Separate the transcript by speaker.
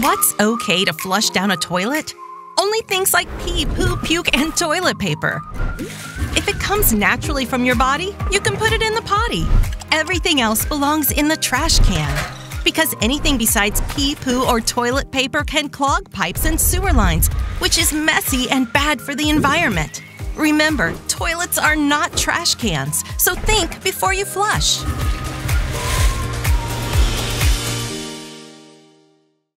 Speaker 1: What's okay to flush down a toilet? Only things like pee, poo, puke, and toilet paper. If it comes naturally from your body, you can put it in the potty. Everything else belongs in the trash can. Because anything besides pee, poo, or toilet paper can clog pipes and sewer lines, which is messy and bad for the environment. Remember, toilets are not trash cans, so think before you flush.